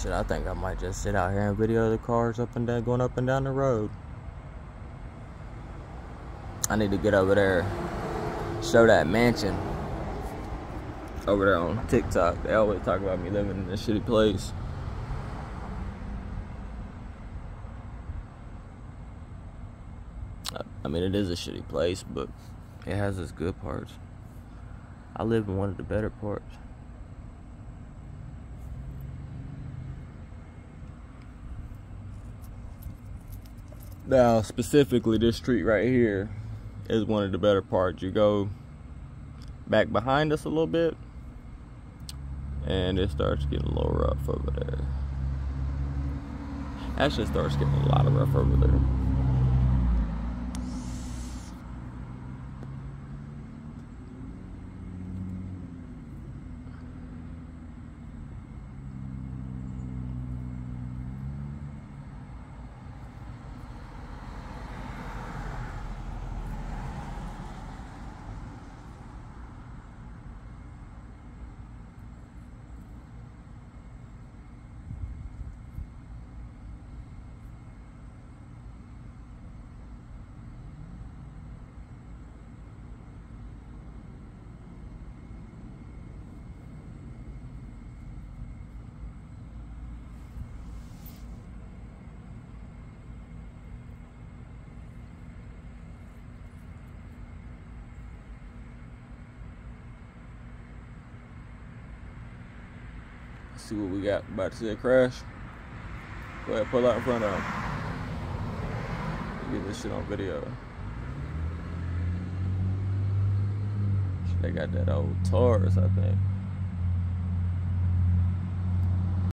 Shit, I think I might just sit out here and video the cars up and down, going up and down the road. I need to get over there, show that mansion over there on TikTok. They always talk about me living in a shitty place. I mean, it is a shitty place, but it has its good parts. I live in one of the better parts. Now, specifically, this street right here is one of the better parts. You go back behind us a little bit, and it starts getting a little rough over there. Actually, starts getting a lot of rough over there. See what we got. About to see a crash. Go ahead, pull out in front of him. Get this shit on video. They got that old Taurus, I think.